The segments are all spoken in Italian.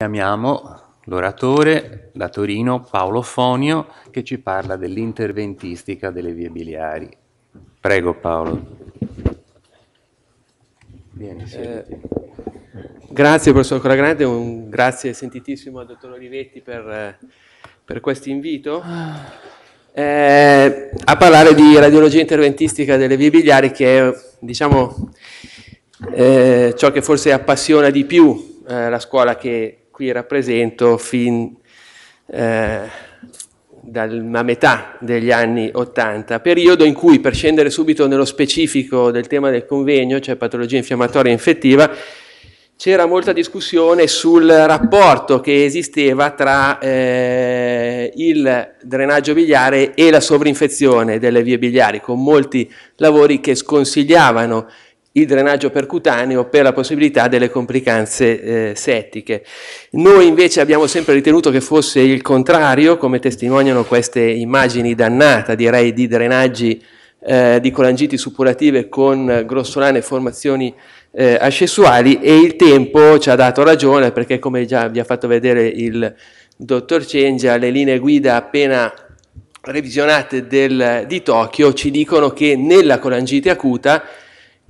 Chiamiamo l'oratore da Torino Paolo Fonio che ci parla dell'interventistica delle vie biliari. Prego Paolo. Vieni, eh, grazie professor Coragrande, un grazie sentitissimo al dottor Olivetti per, eh, per questo invito. Eh, a parlare di radiologia interventistica delle vie biliari che è diciamo, eh, ciò che forse appassiona di più eh, la scuola che qui rappresento fin eh, dalla metà degli anni Ottanta, periodo in cui, per scendere subito nello specifico del tema del convegno, cioè patologia infiammatoria infettiva, c'era molta discussione sul rapporto che esisteva tra eh, il drenaggio biliare e la sovrinfezione delle vie biliari, con molti lavori che sconsigliavano il drenaggio percutaneo per la possibilità delle complicanze eh, settiche. Noi invece abbiamo sempre ritenuto che fosse il contrario, come testimoniano queste immagini dannata, direi, di drenaggi eh, di colangiti suppurative con grossolane formazioni eh, ascessuali e il tempo ci ha dato ragione perché come già vi ha fatto vedere il dottor Cengia, le linee guida appena revisionate del, di Tokyo ci dicono che nella colangite acuta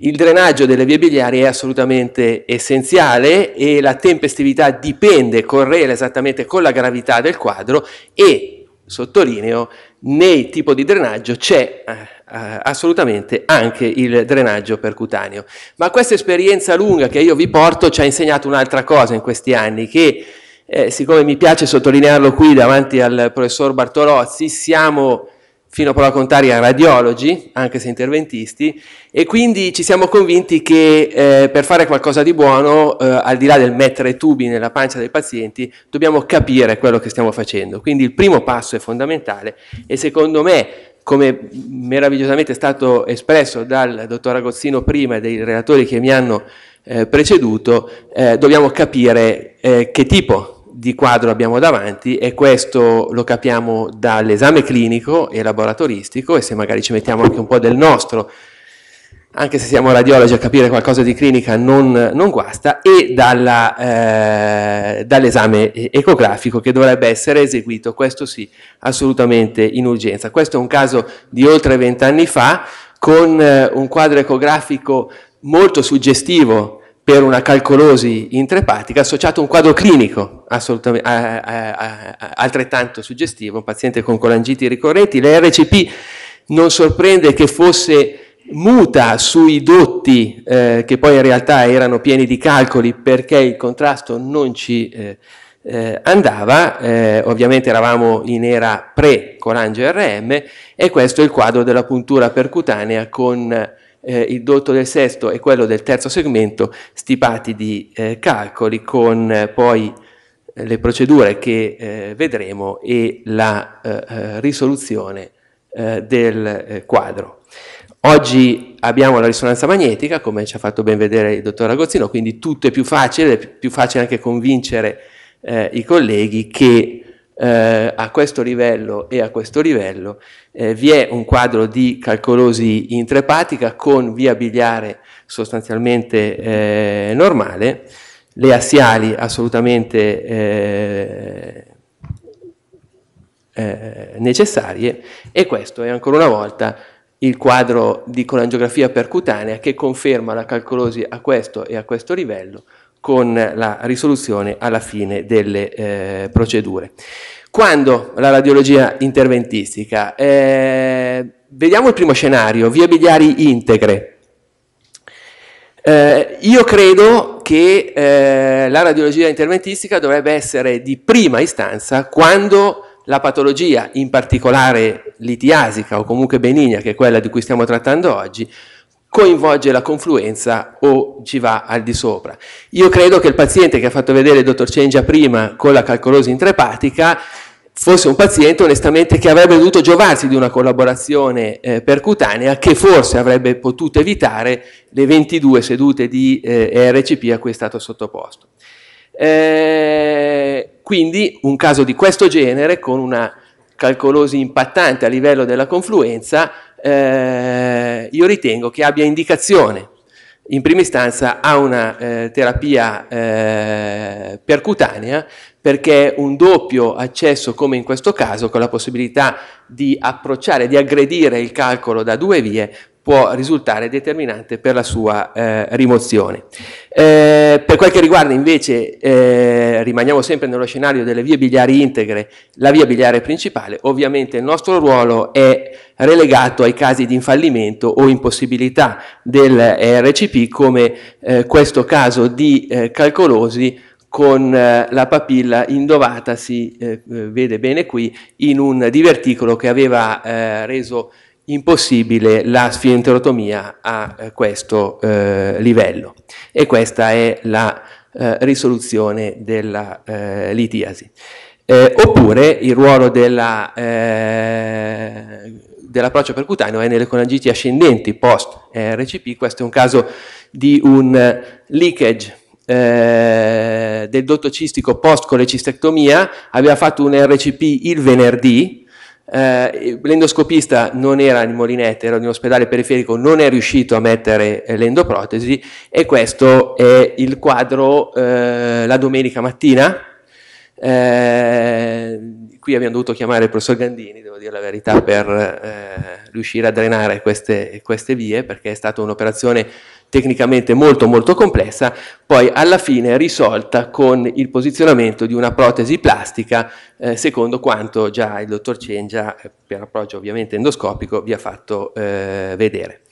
il drenaggio delle vie biliari è assolutamente essenziale e la tempestività dipende, correla esattamente con la gravità del quadro e, sottolineo, nei tipi di drenaggio c'è eh, eh, assolutamente anche il drenaggio percutaneo. Ma questa esperienza lunga che io vi porto ci ha insegnato un'altra cosa in questi anni, che eh, siccome mi piace sottolinearlo qui davanti al professor Bartolozzi, siamo fino a prova contraria radiologi, anche se interventisti, e quindi ci siamo convinti che eh, per fare qualcosa di buono, eh, al di là del mettere tubi nella pancia dei pazienti, dobbiamo capire quello che stiamo facendo. Quindi il primo passo è fondamentale e secondo me, come meravigliosamente è stato espresso dal dottor Agozzino prima e dei relatori che mi hanno eh, preceduto, eh, dobbiamo capire eh, che tipo di quadro abbiamo davanti e questo lo capiamo dall'esame clinico e laboratoristico e se magari ci mettiamo anche un po' del nostro, anche se siamo radiologi a capire qualcosa di clinica non, non guasta, e dalla, eh, dall'esame ecografico che dovrebbe essere eseguito, questo sì, assolutamente in urgenza. Questo è un caso di oltre vent'anni fa con eh, un quadro ecografico molto suggestivo per una calcolosi intrepatica associato a un quadro clinico a, a, a, altrettanto suggestivo, un paziente con colangiti ricorrenti. L'RCP non sorprende che fosse muta sui dotti eh, che poi in realtà erano pieni di calcoli perché il contrasto non ci eh, eh, andava, eh, ovviamente eravamo in era pre-colangio RM e questo è il quadro della puntura percutanea con eh, il dotto del sesto e quello del terzo segmento stipati di eh, calcoli con eh, poi eh, le procedure che eh, vedremo e la eh, risoluzione del quadro. Oggi abbiamo la risonanza magnetica, come ci ha fatto ben vedere il dottor Agozzino, quindi tutto è più facile, è più facile anche convincere i colleghi che eh, a questo livello e a questo livello eh, vi è un quadro di calcolosi intrepatica con via biliare sostanzialmente eh, normale, le assiali assolutamente eh, eh, necessarie. E questo è ancora una volta il quadro di colangiografia percutanea che conferma la calcolosi a questo e a questo livello con la risoluzione alla fine delle eh, procedure. Quando la radiologia interventistica? Eh, vediamo il primo scenario, vie biliari integre. Eh, io credo che eh, la radiologia interventistica dovrebbe essere di prima istanza quando la patologia, in particolare litiasica o comunque benigna, che è quella di cui stiamo trattando oggi, coinvolge la confluenza o ci va al di sopra. Io credo che il paziente che ha fatto vedere il dottor Cengia prima con la calcolosi intrepatica fosse un paziente onestamente che avrebbe dovuto giovarsi di una collaborazione eh, percutanea che forse avrebbe potuto evitare le 22 sedute di eh, ERCP a cui è stato sottoposto. Eh, quindi un caso di questo genere con una calcolosi impattante a livello della confluenza eh, io ritengo che abbia indicazione. In prima istanza a una eh, terapia eh, percutanea perché un doppio accesso come in questo caso con la possibilità di approcciare, di aggredire il calcolo da due vie può risultare determinante per la sua eh, rimozione. Eh, per quel che riguarda invece, eh, rimaniamo sempre nello scenario delle vie biliari integre, la via biliare principale, ovviamente il nostro ruolo è relegato ai casi di infallimento o impossibilità del RCP come eh, questo caso di eh, calcolosi con eh, la papilla indovata, si eh, vede bene qui, in un diverticolo che aveva eh, reso impossibile la sfienterotomia a eh, questo eh, livello. E questa è la eh, risoluzione della eh, litiasi. Eh, oppure il ruolo della, dell'approccio percutaneo è nelle conangiti ascendenti post-RCP, questo è un caso di un leakage del dotto cistico post colecistectomia, aveva fatto un RCP il venerdì, eh, l'endoscopista non era in Molinette, era in un ospedale periferico, non è riuscito a mettere eh, l'endoprotesi e questo è il quadro eh, la domenica mattina. Eh, qui abbiamo dovuto chiamare il professor Gandini, devo dire la verità, per eh, riuscire a drenare queste, queste vie, perché è stata un'operazione tecnicamente molto molto complessa, poi alla fine risolta con il posizionamento di una protesi plastica eh, secondo quanto già il dottor Cengia, eh, per approccio ovviamente endoscopico, vi ha fatto eh, vedere.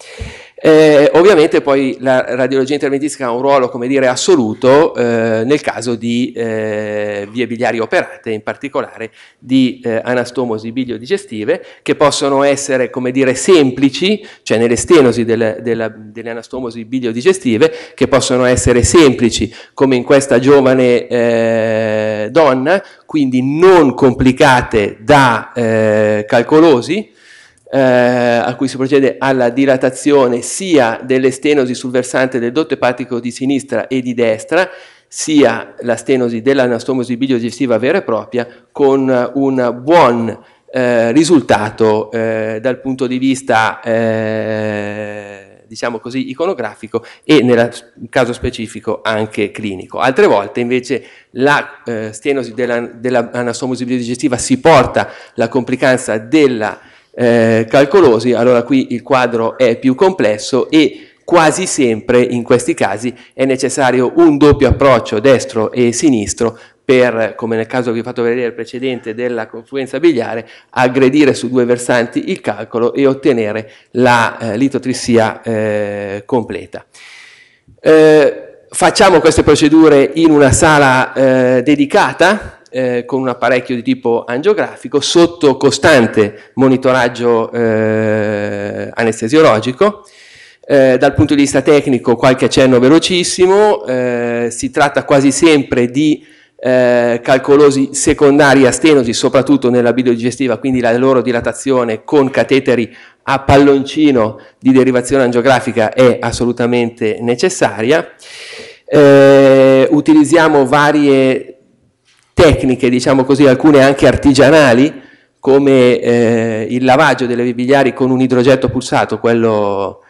Eh, ovviamente poi la radiologia interventistica ha un ruolo, come dire, assoluto eh, nel caso di eh, vie biliari operate, in particolare di eh, anastomosi biliodigestive, che possono essere, come dire, semplici, cioè nelle stenosi delle, della, delle anastomosi biliodigestive, che possono essere semplici, come in questa giovane eh, donna, quindi non complicate da eh, calcolosi, eh, a cui si procede alla dilatazione sia delle stenosi sul versante del dotto epatico di sinistra e di destra, sia la stenosi dell'anastomosi biliodigestiva vera e propria, con un buon eh, risultato eh, dal punto di vista eh, diciamo così, iconografico e nel caso specifico anche clinico. Altre volte invece la eh, stenosi dell'anastomosi della biodigestiva si porta la complicanza della eh, calcolosi, allora qui il quadro è più complesso e quasi sempre in questi casi è necessario un doppio approccio destro e sinistro per, come nel caso che vi ho fatto vedere precedente della confluenza biliare, aggredire su due versanti il calcolo e ottenere la eh, litotrissia eh, completa. Eh, facciamo queste procedure in una sala eh, dedicata, eh, con un apparecchio di tipo angiografico sotto costante monitoraggio eh, anestesiologico. Eh, dal punto di vista tecnico qualche accenno velocissimo, eh, si tratta quasi sempre di eh, calcolosi secondari a stenosi, soprattutto nella biodigestiva, quindi la loro dilatazione con cateteri a palloncino di derivazione angiografica è assolutamente necessaria. Eh, utilizziamo varie tecniche, diciamo così, alcune anche artigianali, come eh, il lavaggio delle vie con un idrogetto pulsato, quello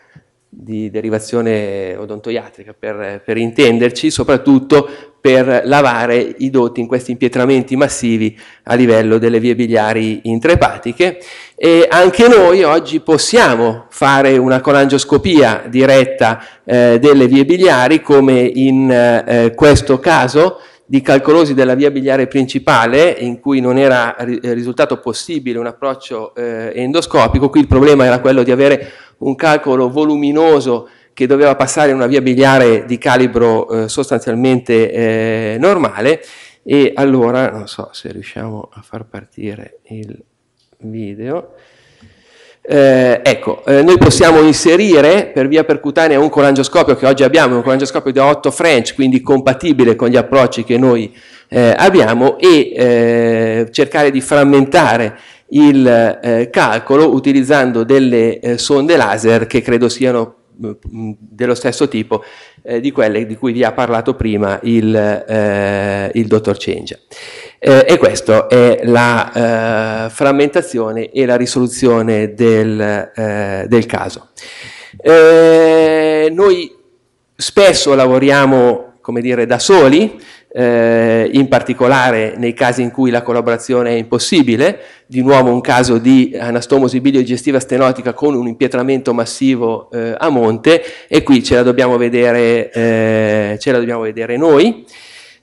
di derivazione odontoiatrica per, per, intenderci, soprattutto per lavare i dotti in questi impietramenti massivi a livello delle vie biliari intrepatiche. E anche noi oggi possiamo fare una colangioscopia diretta eh, delle vie biliari come in eh, questo caso di calcolosi della via biliare principale in cui non era risultato possibile un approccio eh, endoscopico, qui il problema era quello di avere un calcolo voluminoso che doveva passare una via biliare di calibro eh, sostanzialmente eh, normale. E allora, non so se riusciamo a far partire il video, eh, ecco, eh, noi possiamo inserire per via percutanea un colangioscopio che oggi abbiamo, un colangioscopio da 8 French, quindi compatibile con gli approcci che noi eh, abbiamo e eh, cercare di frammentare il eh, calcolo utilizzando delle eh, sonde laser che credo siano mm, dello stesso tipo eh, di quelle di cui vi ha parlato prima il, eh, il dottor Cengia. Eh, e questa è la eh, frammentazione e la risoluzione del, del caso. noi spesso lavoriamo, come dire, da soli, eh, in particolare nei casi in cui la collaborazione è impossibile, di nuovo un caso di anastomosi biliodigestiva stenotica con un impietramento massivo eh, a monte e qui ce la dobbiamo vedere, eh, ce la dobbiamo vedere noi.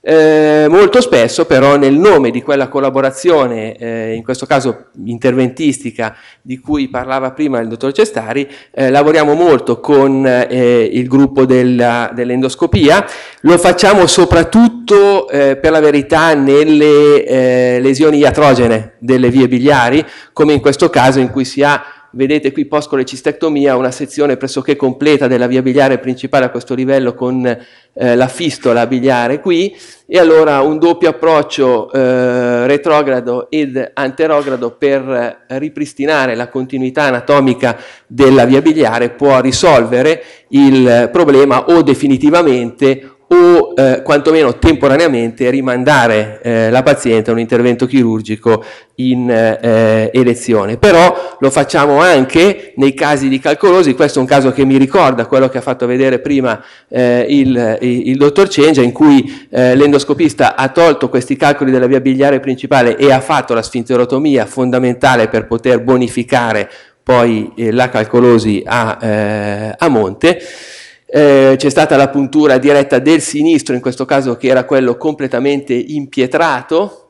Eh, molto spesso però nel nome di quella collaborazione, eh, in questo caso interventistica, di cui parlava prima il dottor Cestari, eh, lavoriamo molto con eh, il gruppo della, dell'endoscopia, lo facciamo soprattutto eh, per la verità nelle eh, lesioni iatrogene delle vie biliari, come in questo caso in cui si ha Vedete qui post-colecistectomia, una sezione pressoché completa della via biliare principale a questo livello con eh, la fistola biliare qui. E allora un doppio approccio eh, retrogrado ed anterogrado per ripristinare la continuità anatomica della via biliare può risolvere il problema o definitivamente o eh, quantomeno temporaneamente rimandare eh, la paziente a un intervento chirurgico in eh, elezione. Però lo facciamo anche nei casi di calcolosi, questo è un caso che mi ricorda quello che ha fatto vedere prima eh, il, il, dottor Cengia, in cui eh, l'endoscopista ha tolto questi calcoli della via biliare principale e ha fatto la sfinterotomia fondamentale per poter bonificare poi eh, la calcolosi a, a monte. Eh, c'è stata la puntura diretta del sinistro, in questo caso che era quello completamente impietrato,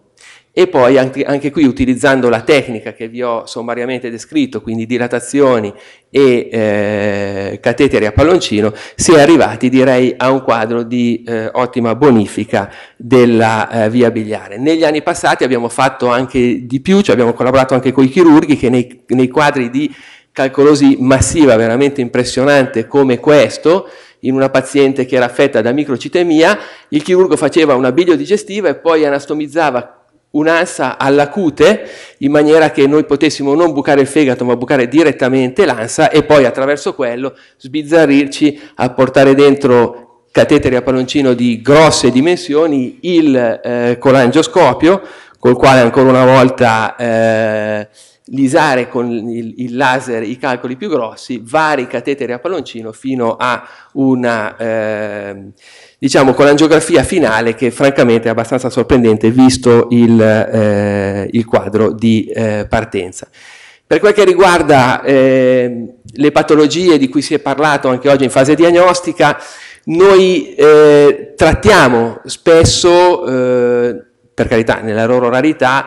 e poi anche, anche, qui utilizzando la tecnica che vi ho sommariamente descritto, quindi dilatazioni e eh, cateteri a palloncino, si è arrivati direi a un quadro di eh, ottima bonifica della eh, via biliare. Negli anni passati abbiamo fatto anche di più, cioè abbiamo collaborato anche con i chirurghi che nei, nei quadri di calcolosi massiva veramente impressionante come questo, in una paziente che era affetta da microcitemia, il chirurgo faceva una biliodigestiva e poi anastomizzava un'ansa alla cute in maniera che noi potessimo non bucare il fegato ma bucare direttamente l'ansa e poi attraverso quello sbizzarrirci a portare dentro cateteri a palloncino di grosse dimensioni, il eh, colangioscopio col quale ancora una volta eh, lisare con il, laser i calcoli più grossi, vari cateteri a palloncino fino a una eh, diciamo con l'angiografia finale che francamente è abbastanza sorprendente visto il, eh, il quadro di eh, partenza. Per quel che riguarda eh, le patologie di cui si è parlato anche oggi in fase diagnostica, noi eh, trattiamo spesso, eh, per carità, nella loro rarità,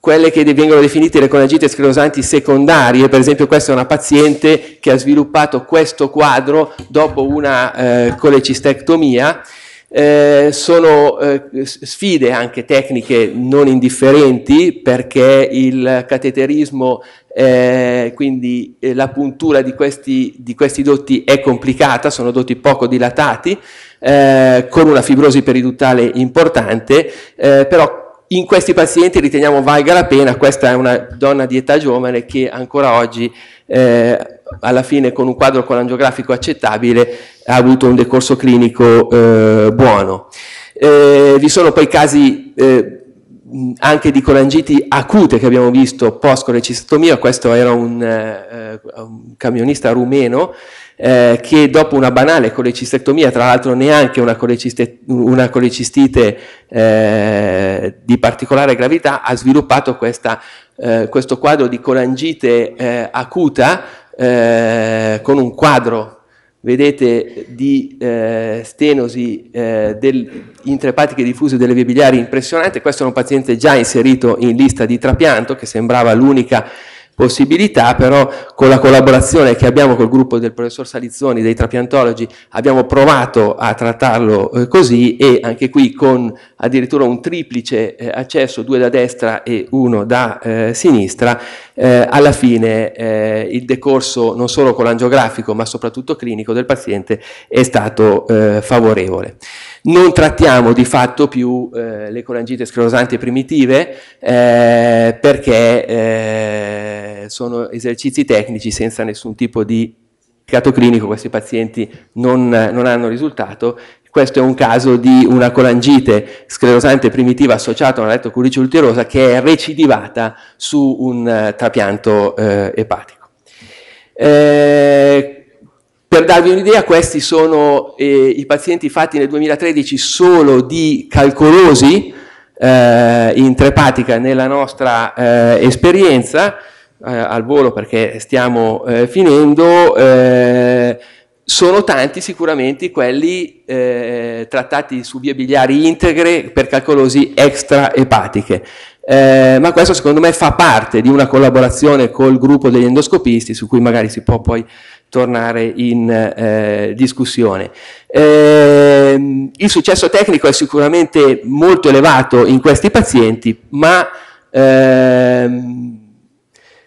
quelle che vengono definite le conagite sclerosanti secondarie, per esempio questa è una paziente che ha sviluppato questo quadro dopo una eh, colecistectomia, eh, sono eh, sfide anche tecniche non indifferenti perché il cateterismo, eh, quindi eh, la puntura di questi, di questi, dotti è complicata, sono dotti poco dilatati, eh, con una fibrosi periduttale importante, eh, però in questi pazienti riteniamo valga la pena, questa è una donna di età giovane che ancora oggi eh, alla fine con un quadro colangiografico accettabile ha avuto un decorso clinico eh, buono. Eh, vi sono poi casi eh, anche di colangiti acute che abbiamo visto post-colecistostomia, questo era un, eh, un camionista rumeno eh, che dopo una banale colecistectomia, tra l'altro neanche una, coleciste, una colecistite eh, di particolare gravità, ha sviluppato questa, eh, questo quadro di colangite eh, acuta eh, con un quadro vedete di eh, stenosi eh, del, intrepatiche diffuse delle vie biliari impressionante, questo è un paziente già inserito in lista di trapianto che sembrava l'unica possibilità, però con la collaborazione che abbiamo col gruppo del professor Salizzoni dei trapiantologi abbiamo provato a trattarlo eh, così e anche qui con addirittura un triplice eh, accesso, due da destra e uno da eh, sinistra, eh, alla fine eh, il decorso non solo colangiografico ma soprattutto clinico del paziente è stato eh, favorevole. Non trattiamo di fatto più eh, le colangite sclerosanti primitive eh, perché eh, sono esercizi tecnici senza nessun tipo di cato clinico, questi pazienti non, non hanno risultato. Questo è un caso di una colangite sclerosante primitiva associata a una letto ulterosa che è recidivata su un uh, trapianto uh, epatico. Eh, Per darvi un'idea, questi sono eh, i pazienti fatti nel 2013 solo di calcolosi eh, in trepatica nella nostra eh, esperienza, eh, al volo perché stiamo eh, finendo, eh, sono tanti sicuramente quelli trattati su vie biliari integre per calcolosi extraepatiche. Eh, ma questo secondo me fa parte di una collaborazione col gruppo degli endoscopisti su cui magari si può poi tornare in eh, discussione. Eh, il successo tecnico è sicuramente molto elevato in questi pazienti, ma ehm,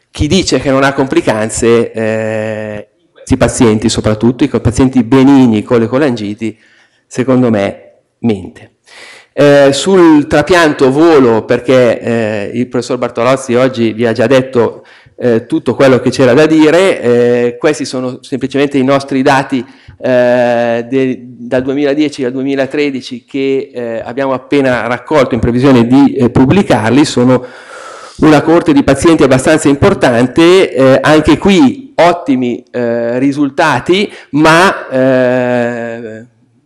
chi dice che non ha complicanze, eh, questi pazienti soprattutto, i pazienti benigni con le colangiti, secondo me mente. Eh, sul trapianto volo, perché eh, il professor Bartolozzi oggi vi ha già detto eh, tutto quello che c'era da dire, eh, questi sono semplicemente i nostri dati eh, de, dal 2010 al 2013 che eh, abbiamo appena raccolto in previsione di pubblicarli, sono una corte di pazienti abbastanza importante, anche qui ottimi risultati, ma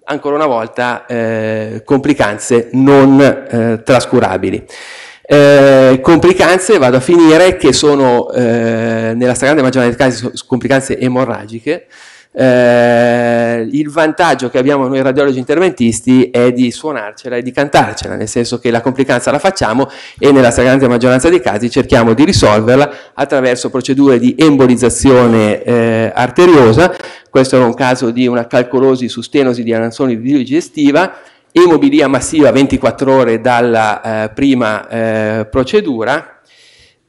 ancora una volta eh, complicanze non eh, trascurabili. Eh, complicanze, vado a finire, che sono eh, nella stragrande maggioranza dei casi complicanze emorragiche, eh, il vantaggio che abbiamo noi radiologi interventisti è di suonarcela e di cantarcela, nel senso che la complicanza la facciamo e nella stragrande maggioranza dei casi cerchiamo di risolverla attraverso procedure di embolizzazione eh, arteriosa, questo era un caso di una calcolosi su stenosi di anansoni digestiva, emobilia massiva 24 ore dalla eh, prima eh, procedura,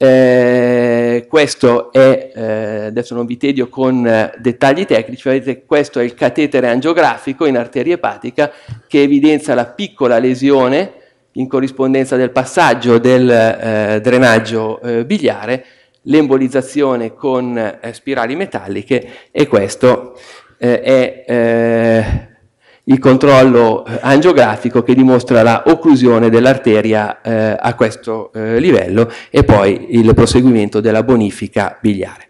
eh, questo è, eh, adesso non vi tedio con eh, dettagli tecnici, vedete questo è il catetere angiografico in arteria epatica che evidenzia la piccola lesione in corrispondenza del passaggio del eh, drenaggio biliare, l'embolizzazione con spirali metalliche e questo è il controllo eh, angiografico che dimostra la occlusione dell'arteria eh, a questo eh, livello e poi il proseguimento della bonifica biliare.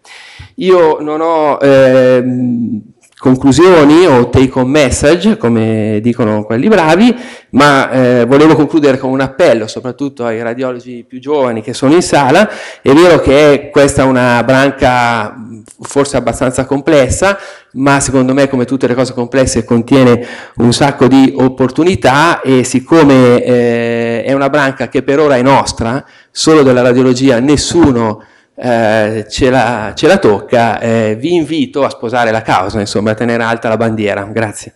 Io non ho ehm, conclusioni o take home message, come dicono quelli bravi, ma eh, volevo concludere con un appello soprattutto ai radiologi più giovani che sono in sala. È vero che è questa una branca forse abbastanza complessa, ma secondo me come tutte le cose complesse contiene un sacco di opportunità e siccome eh, è una branca che per ora è nostra, solo della radiologia nessuno eh, ce, la, ce, la, tocca, eh, vi invito a sposare la causa, insomma, a tenere alta la bandiera. Grazie.